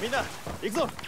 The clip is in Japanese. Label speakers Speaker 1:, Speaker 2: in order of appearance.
Speaker 1: みんな行くぞ。